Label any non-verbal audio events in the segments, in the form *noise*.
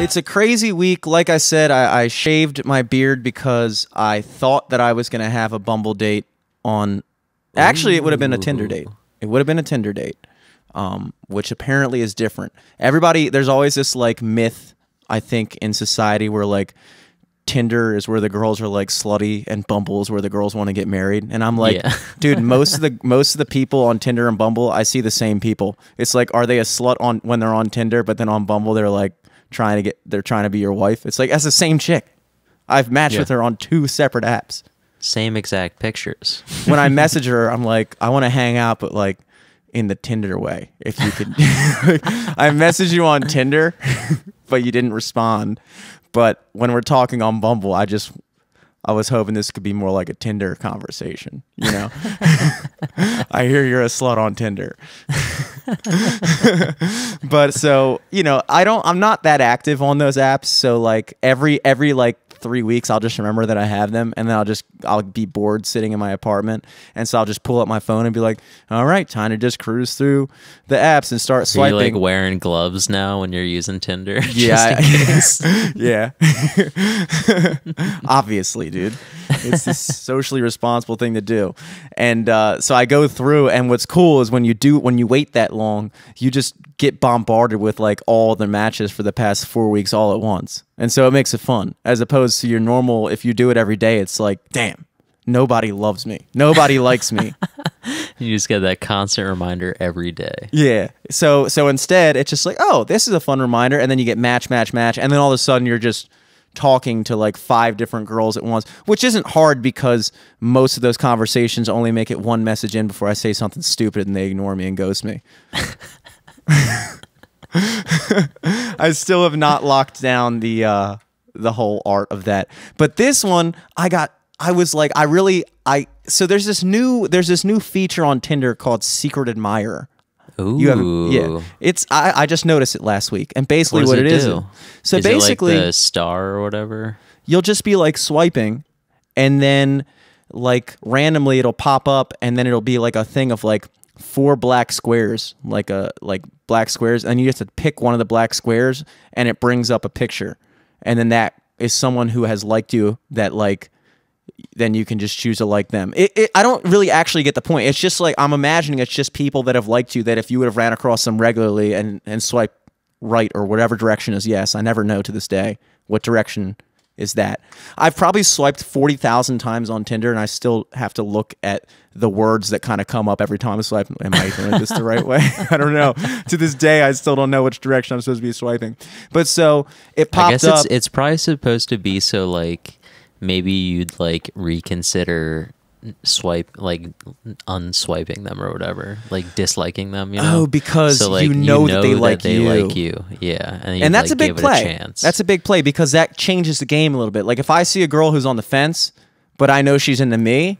It's a crazy week. Like I said, I, I shaved my beard because I thought that I was going to have a Bumble date on. Actually, it would have been a Tinder date. It would have been a Tinder date, um, which apparently is different. Everybody, there's always this like myth, I think, in society where like Tinder is where the girls are like slutty and Bumble is where the girls want to get married. And I'm like, Yeah. *laughs* dude, most of the most of the people on Tinder and Bumble, I see the same people. It's like, are they a slut on when they're on Tinder, but then on Bumble they're like trying to get they're trying to be your wife. It's like that's the same chick. I've matched Yeah. with her on two separate apps. Same exact pictures. When I *laughs* message her, I'm like, I want to hang out, but like in the Tinder way. If you could, *laughs* I messaged you on Tinder, but you didn't respond. But when we're talking on Bumble, I just, I was hoping this could be more like a Tinder conversation. You know, *laughs* I hear you're a slut on Tinder. *laughs* but so you know, I don't. I'm not that active on those apps. So like every every like three weeks, I'll just remember that I have them, and then I'll just I'll be bored sitting in my apartment, and so I'll just pull up my phone and be like, all right, time to just cruise through the apps and start you swiping. like wearing gloves now when you're using Tinder? *laughs* Yeah, Just in I- case? yeah. Obviously, dude. It's the *laughs* socially responsible thing to do. And uh, so I go through, and what's cool is when you do, when you wait that long, you just get bombarded with like all the matches for the past four weeks all at once. And so it makes it fun, as opposed to your normal, if you do it every day, it's like, damn, nobody loves me. Nobody likes me. *laughs* *laughs* you just get that constant reminder every day. Yeah. So so instead, it's just like, oh, this is a fun reminder, and then you get match, match, match, and then all of a sudden you're just talking to like five different girls at once, which isn't hard because most of those conversations only make it one message in before I say something stupid and they ignore me and ghost me. *laughs* I still have not locked down the uh the whole art of that. But this one, I got I was like I really I so there's this new there's this new feature on Tinder called Secret Admirer. Ooh. You haven't, yeah. It's I, I just noticed it last week, and basically What what, it it is. So Is basically, like the star or whatever? you'll just be like swiping, and then like randomly it'll pop up, and then it'll be like a thing of like four black squares, like a like black squares, and you have to pick one of the black squares, and it brings up a picture, and then that is someone who has liked you that like then you can just choose to like them. It, it, I don't really actually get the point. It's just like I'm imagining it's just people that have liked you that if you would have ran across them regularly and and swipe right or whatever direction is yes, I never know to this day what direction is that. I've probably swiped 40,000 times on Tinder and I still have to look at the words that kind of come up every time I swipe. Am I doing this the right way? *laughs* I don't know. To this day, I still don't know which direction I'm supposed to be swiping. But so it popped I guess up. it's it's probably supposed to be so like maybe you'd like reconsider swipe like unswiping them or whatever like disliking them you oh, know Oh, because so, like, you know that they like they you. like you yeah and, and that's like, a big play. a chance That's a big play because that changes the game a little bit. Like if I see a girl who's on the fence, but I know she's into me,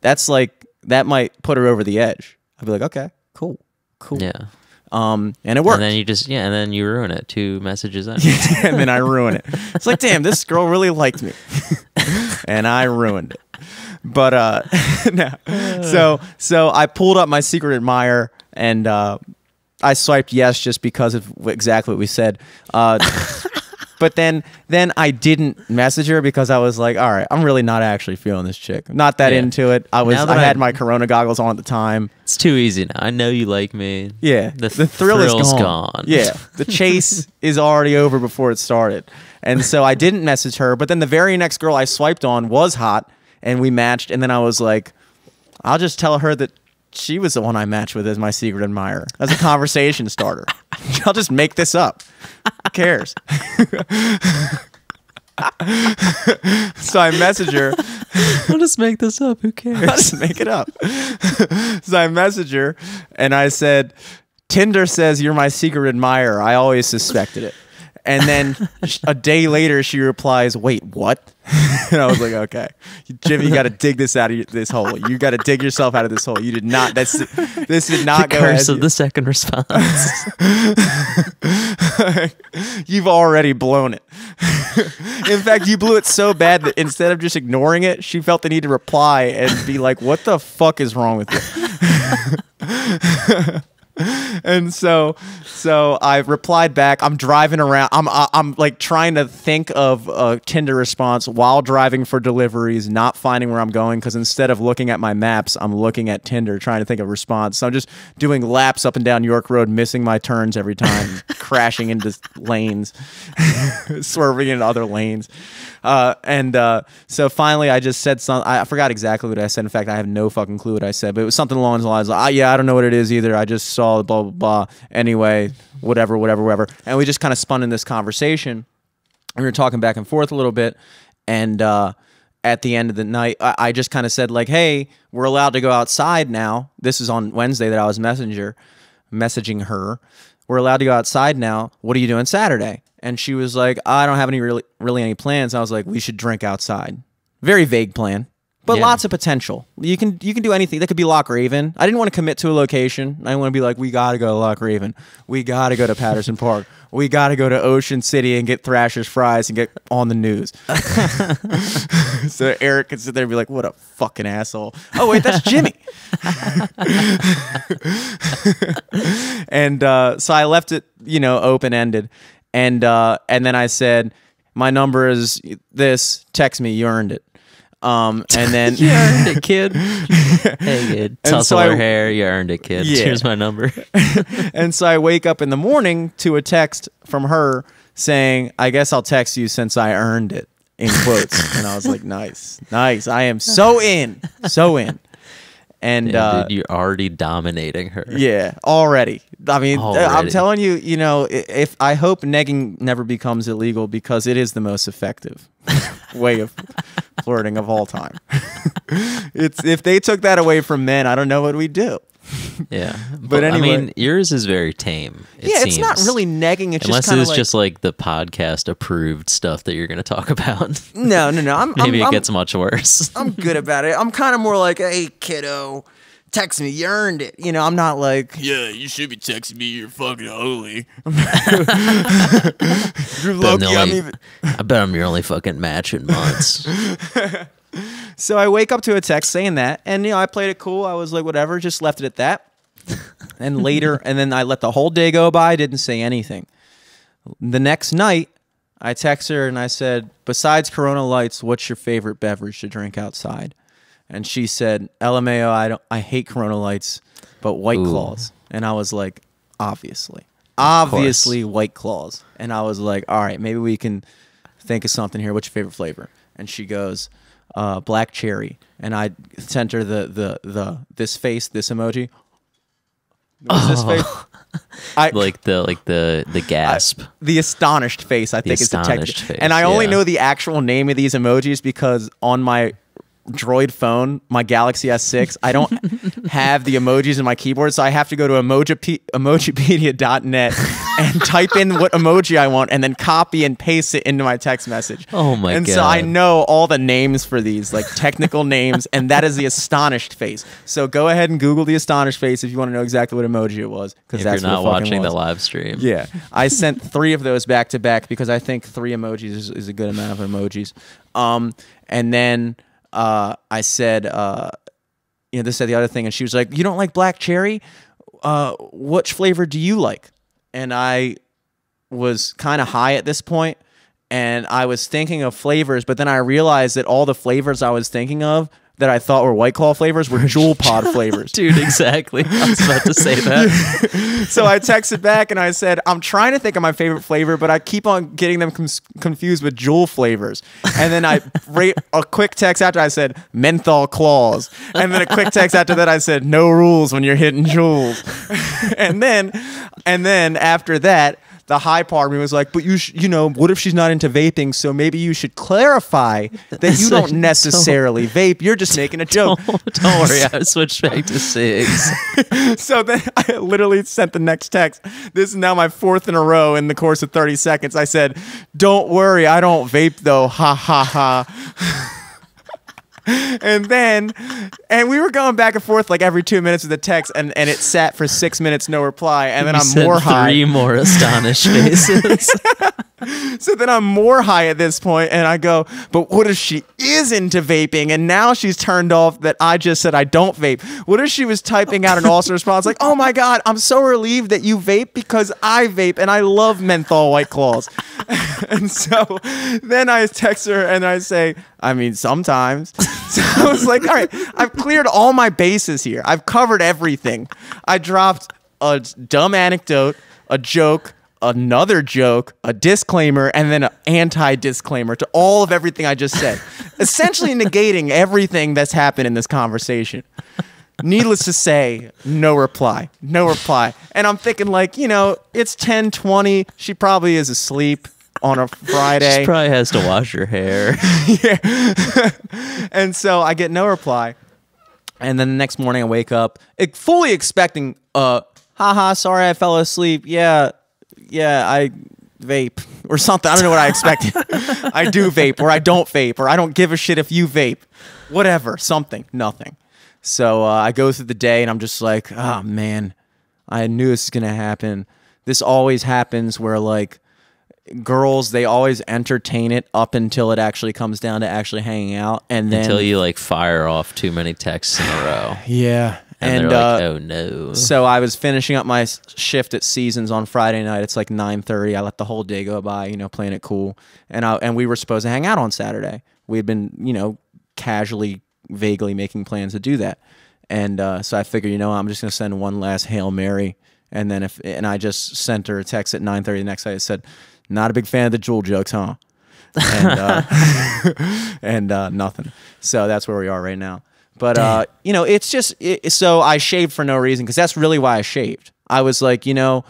that's like that might put her over the edge. I'd be like, okay, cool, cool. yeah Um, and it worked. and then you just yeah and then you ruin it two messages in *laughs* and then I ruin it. It's like, damn, this girl really liked me, *laughs* and I ruined it. But uh, *laughs* no. So so I pulled up my secret admirer and uh, I swiped yes just because of exactly what we said. Uh, but then then I didn't message her because I was like, all right, I'm really not actually feeling this chick. Not that Yeah. into it. I was I had I- my Corona goggles on at the time. it's too easy now i know you like me Yeah, the, the thrill is gone. gone. Yeah, the *laughs* chase is already over before it started, and so I didn't message her. But then the very next girl I swiped on was hot, and we matched. And then I was like, I'll just tell her that she was the one I matched with as my secret admirer, as a conversation *laughs* starter. I'll just make this up. Who cares? *laughs* so I message her. *laughs* i'll just make this up who cares? I'll just make it up. so I message her and I said, Tinder says you're my secret admirer. I always suspected it. And then a day later, she replies, "Wait, what?" *laughs* and I was like, "Okay, Jimmy, you got to dig this out of this hole. You got to dig yourself out of this hole. You did not. That's this did not the go curse of you- the second response *laughs* You've already blown it. *laughs* In fact, you blew it so bad that instead of just ignoring it, she felt the need to reply and be like, "What the fuck is wrong with you?" *laughs* and so so I replied back. I'm driving around. I'm I- I'm like trying to think of a Tinder response while driving for deliveries, not finding where I'm going because instead of looking at my maps, I'm looking at Tinder trying to think of a response. So I'm just doing laps up and down York Road, missing my turns every time, *laughs* crashing into lanes, *laughs* swerving into other lanes. Uh, and uh, so finally, I just said something. I forgot exactly what I said. In fact, I have no fucking clue what I said, but it was something along the lines of, ah, yeah, I don't know what it is either. I just saw blah, blah, blah. Anyway, whatever, whatever, whatever. And we just kind of spun in this conversation. And we were talking back and forth a little bit. And uh, at the end of the night, I, I just kind of said, like, hey, we're allowed to go outside now. This is on Wednesday that I was messenger messaging her. We're allowed to go outside now. What are you doing Saturday? And she was like, I don't have any really really any plans. I was like, we should drink outside. Very vague plan, but Yeah. lots of potential. You can you can do anything. That could be Loch Raven. I didn't want to commit to a location. I didn't want to be like, we got to go to Loch Raven. We got to go to Patterson *laughs* Park. We got to go to Ocean City and get Thrasher's fries and get on the news. *laughs* so Eric could sit there and be like, what a fucking asshole. Oh wait, that's Jimmy. *laughs* and uh, so I left it, you know, open ended, and uh, and then I said, my number is this. Text me. You earned it. Um, *laughs* and then You earned it, kid. *laughs* hey, kid. And Tussle so I- her hair. You earned it, kid. Yeah. Here's my number. *laughs* and so I wake up in the morning to a text from her saying, "I guess I'll text you since I earned it." In quotes, and I was like, "Nice, nice. I am so in, so in." And Yeah, uh, dude, you're already dominating her. Yeah, already. I mean, I'm telling you, you know, if I hope negging never becomes illegal because it is the most effective *laughs* way of flirting of all time. *laughs* it's if they took that away from men, I don't know what we'd do. *laughs* Yeah. But I anyway- mean, yours is very tame. It yeah, it's not really negging. It's Unless just kind it like, just like the podcast approved stuff that you're going to talk about. no, no, no. I'm Maybe I'm, it I'm, gets much worse. I'm good about it. I'm kind of more like, hey, kiddo. Text me, you earned it. You know, I'm not like, yeah, you should be texting me. You're fucking holy. *laughs* *laughs* You're Bet I'm lucky. the I'm even. I bet I'm your only fucking match in months. *laughs* So I wake up to a text saying that, and you know, I played it cool. I was like, whatever, just left it at that. And later, and then I let the whole day go by, didn't say anything. The next night, I text her and I said, besides Corona Lights, what's your favorite beverage to drink outside? And she said, LMAO, I don't, I hate Corona Lights, but White Ooh. Claws. And I was like, obviously, obviously White Claws. And I was like, all right, maybe we can think of something here. What's your favorite flavor? And she goes, uh, black cherry. And I sent her the the the this face, this emoji. Was this face? *laughs* I, *laughs* like the like the the gasp. the astonished face, I think is the astonished technical. face, And I only yeah. know the actual name of these emojis because on my Droid phone, my Galaxy S6, I don't *laughs* have the emojis in my keyboard, so I have to go to emoji emojipedia.net *laughs* and type in what emoji I want and then copy and paste it into my text message. Oh my god. and so I know all the names for these, like technical *laughs* names, and that is the astonished face. So go ahead and Google the astonished face if you want to know exactly what emoji it was, because that's you're not watching the live stream. Yeah, I sent three of those back to back because I think three emojis is, is a good amount of emojis. Um, and then uh, I said, uh, you know, this said the other thing, and she was like, "You don't like black cherry? Uh, which flavor do you like?" And I was kind of high at this point, and I was thinking of flavors, but then I realized that all the flavors I was thinking of that I thought were White Claw flavors were Juul *laughs* Pod flavors. Dude, exactly. I was about to say that. *laughs* so I texted back and I said, I'm trying to think of my favorite flavor, but I keep on getting them confused with Juul flavors. And then I *laughs* rate a quick text after I said menthol claws, and then a quick text after that I said no rules when you're hitting Juuls. and then, and then after that. The high part of me was like, but you, sh- you know, what if she's not into vaping? So maybe you should clarify that you *laughs* don't necessarily *laughs* vape. You're just making a joke. don't, don't worry, I *laughs* switched back to six. So then I literally sent the next text. This is now my fourth in a row in the course of 30 seconds. I said, Don't worry, I don't vape though. Ha ha ha. And then, and we were going back and forth like every two minutes with the text, and, and it sat for six minutes, no reply. And then You I'm more high. Three more *laughs* astonished faces. *laughs* So then I'm more high at this point, and I go, but what if she is into vaping and now she's turned off that I just said I don't vape? What if she was typing out an *laughs* awesome response like, oh my God, I'm so relieved that you vape because I vape and I love menthol white claws. *laughs* and so then I text her and I say, I mean, sometimes. So I was like, all right, I've cleared all my bases here. I've covered everything. I dropped a dumb anecdote, a joke, another joke, a disclaimer, and then an anti disclaimer to all of everything I just said, *laughs* essentially negating everything that's happened in this conversation. Needless to say, no reply. No reply. And I'm thinking, like, you know, it's 10 20. She probably is asleep on a Friday. She probably has to wash her hair. *laughs* yeah. and so I get no reply. And then the next morning I wake up fully expecting, uh, haha, sorry I fell asleep. Yeah, yeah, I vape or something. I don't know what I expected. *laughs* I do vape or I don't vape or I don't give a shit if you vape. Whatever, something, nothing. So uh, I go through the day and I'm just like, oh man, I knew this was going to happen. This always happens where like, girls they always entertain it up until it actually comes down to actually hanging out and then Until you like fire off too many texts in a row. *sighs* yeah And, and, they're uh, oh no. so I was finishing up my shift at Seasons on Friday night. It's like 9:30. I let the whole day go by, you know, playing it cool. And I, and we were supposed to hang out on Saturday. We had been, you know, casually, vaguely making plans to do that. And uh, so I figured, you know, I'm just gonna send one last hail mary, and then if and I just sent her a text at 9:30 the next day. I said, "Not a big fan of the Juul jokes, huh?" *laughs* And uh, *laughs* and uh, nothing. So that's where we are right now. But uh, you know, it's just it, so I shaved for no reason because that's really why I shaved. I was like, you know,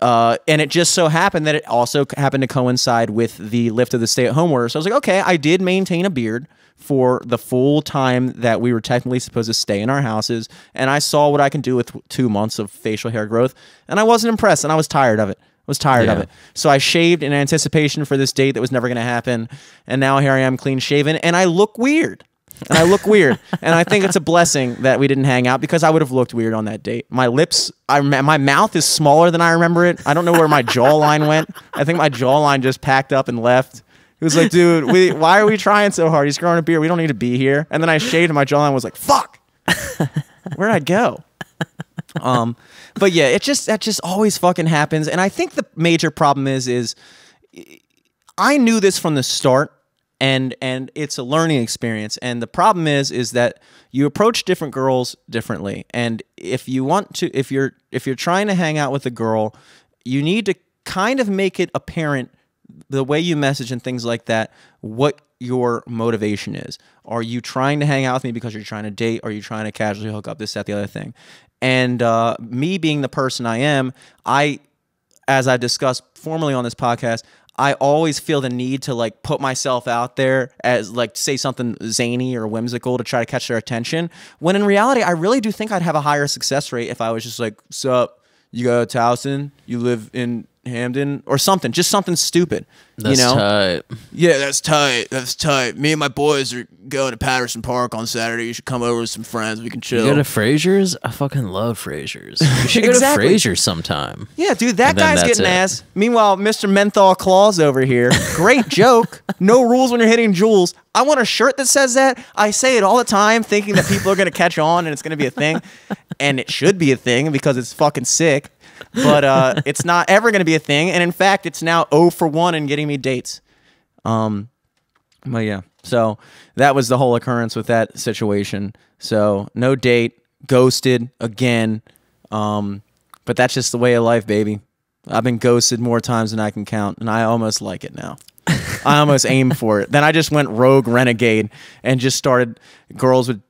uh, and it just so happened that it also happened to coincide with the lift of the stay-at-home order. So I was like, okay, I did maintain a beard for the full time that we were technically supposed to stay in our houses, and I saw what I can do with two months of facial hair growth, and I wasn't impressed, and I was tired of it. I was tired of it. So I shaved in anticipation for this date that was never going to happen, and now here I am, clean shaven, and I look weird. And I look weird, and I think it's a blessing that we didn't hang out because I would have looked weird on that date. My lips, I my mouth is smaller than I remember it. I don't know where my jawline went. I think my jawline just packed up and left. It was like, dude, we, why are we trying so hard? He's growing a beard. We don't need to be here. And then I shaved, my jawline was like, fuck. Where'd I go? Um, but yeah, it just that just always fucking happens. And I think the major problem is is I knew this from the start and and it's a learning experience. And the problem is is that you approach different girls differently. And if you want to if you're if you're trying to hang out with a girl you need to kind of make it apparent the way you message and things like that what your motivation is. Are you trying to hang out with me because you're trying to date? Are you trying to casually hook up this that the other thing? And uh, me being the person i am i as I discussed formally on this podcast, I always feel the need to like put myself out there as like say something zany or whimsical to try to catch their attention. When in reality, I really do think I'd have a higher success rate if I was just like, "Sup, you go to Towson, you live in Hampden, or something, just something stupid." That's you know, tight. yeah, that's tight. That's tight. Me and my boys are going to Patterson Park on Saturday. You should come over with some friends. We can chill. You go to Frazier's? I fucking love Frazier's. You *laughs* should go to Frazier's sometime. Yeah, dude, that And guy's getting it. ass. Meanwhile, Mr. Menthol Claus over here, *laughs* great joke. No rules when you're hitting Juuls. I want a shirt that says that. I say it all the time, thinking that people are gonna catch on and it's gonna be a thing, *laughs* and it should be a thing because it's fucking sick. But uh, it's not ever gonna be a thing, and in fact, it's now 0 for one in getting me dates. Um, but yeah, so that was the whole occurrence with that situation. So no date, ghosted again. Um, but that's just the way of life, baby. I've been ghosted more times than I can count, and I almost like it now. *laughs* I almost aim for it. Then I just went rogue renegade and just started. Girls would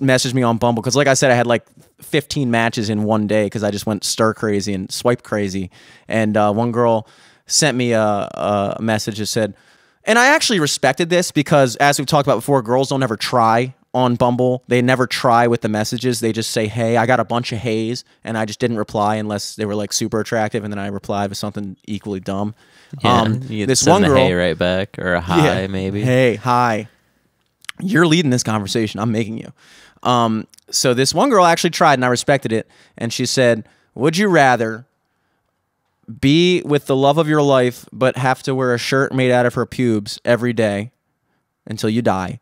message me on Bumble because, like I said, I had like 15 matches in one day because I just went stir crazy and swipe crazy. And uh, one girl sent me a, a message that said, and I actually respected this because, as we've talked about before, girls don't ever try on Bumble. They never try with the messages. They just say, "Hey, I got a bunch of hays," and I just didn't reply unless they were like super attractive, and then I replied with something equally dumb. Yeah, um, you this one girl, hey right back or a hi yeah. maybe. Hey, hi. You're leading this conversation. I'm making you. Um, so this one girl actually tried, and I respected it. And she said, "Would you rather be with the love of your life, but have to wear a shirt made out of her pubes every day until you die,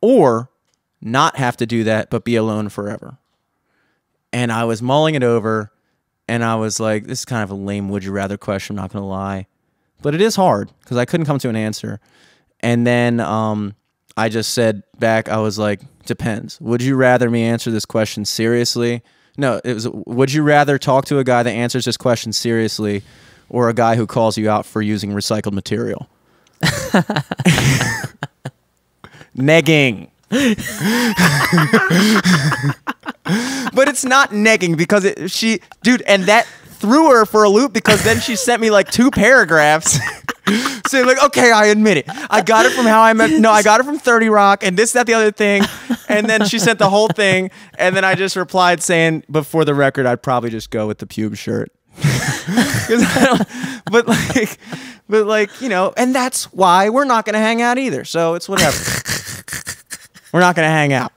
or not have to do that, but be alone forever. And I was mulling it over, and I was like, this is kind of a lame would you rather question, I'm not going to lie. But it is hard because I couldn't come to an answer. And then um, I just said back, I was like, depends. Would you rather me answer this question seriously? No, it was, would you rather talk to a guy that answers this question seriously or a guy who calls you out for using recycled material? *laughs* Negging. *laughs* but it's not negging because it, she, dude, and that threw her for a loop because then she sent me like two paragraphs. *laughs* *laughs* saying like, okay, I admit it. I got it from how I met. No, I got it from Thirty Rock, and this, that, the other thing. And then she sent the whole thing, and then I just replied saying, but for the record, I'd probably just go with the pube shirt." *laughs* But like, but like, you know, and that's why we're not gonna hang out either. So it's whatever. we're not gonna hang out.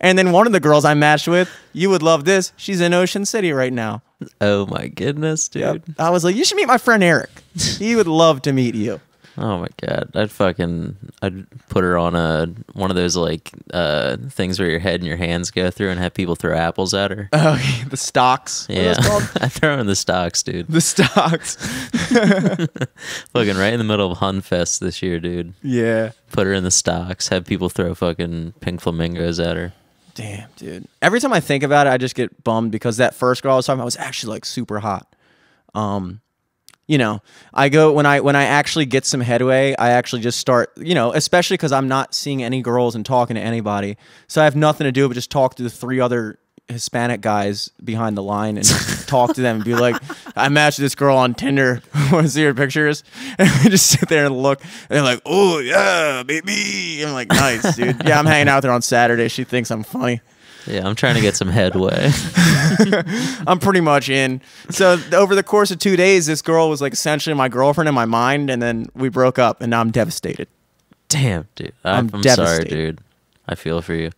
And then one of the girls I matched with, you would love this. She's in Ocean City right now. Oh my goodness, dude. Yep. I was like, you should meet my friend Eric. He would love to meet you. Oh my god. I'd fucking I'd put her on a one of those like uh things where your head and your hands go through and have people throw apples at her. Oh, *laughs* the stocks. What yeah. *laughs* I throw in the stocks, dude. The stocks. *laughs* fucking right in the middle of HonFest this year, dude. yeah. Put her in the stocks, have people throw fucking pink flamingos at her. Damn, dude. Every time I think about it, I just get bummed because that first girl I was talking about was actually like super hot. Um, you know, I go when I when I actually get some headway, I actually just start, you know, especially because I'm not seeing any girls and talking to anybody, so I have nothing to do but just talk to the three other Hispanic guys behind the line and *laughs* talk to them and be like, I matched this girl on Tinder. *laughs* Want to see her pictures? *laughs* And we just sit there and look. And they're like, oh yeah, baby. I'm like, nice, dude. Yeah, I'm hanging out there on Saturday. She thinks I'm funny. Yeah, I'm trying to get some headway. I'm pretty much in. So over the course of two days, this girl was like essentially my girlfriend in my mind, and then we broke up, and now I'm devastated. Damn, dude. I'm, I'm sorry, dude. I feel for you.